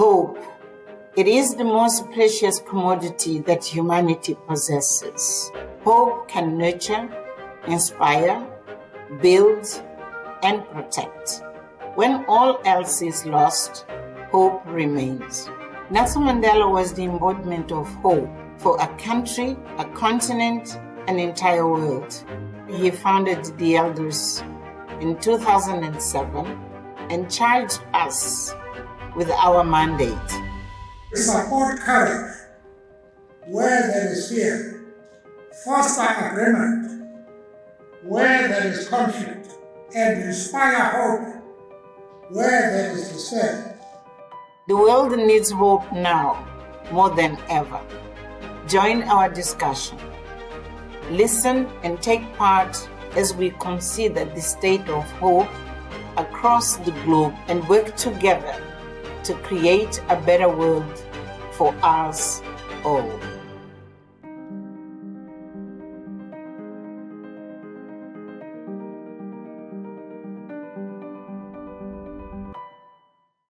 Hope. It is the most precious commodity that humanity possesses. Hope can nurture, inspire, build, and protect. When all else is lost, hope remains. Nelson Mandela was the embodiment of hope for a country, a continent, an entire world. He founded the Elders in 2007 and charged us with our mandate. Support courage where there is fear, foster agreement where there is conflict, and inspire hope where there is despair. The world needs hope now more than ever. Join our discussion. Listen and take part as we consider the state of hope across the globe and work together to create a better world for us all.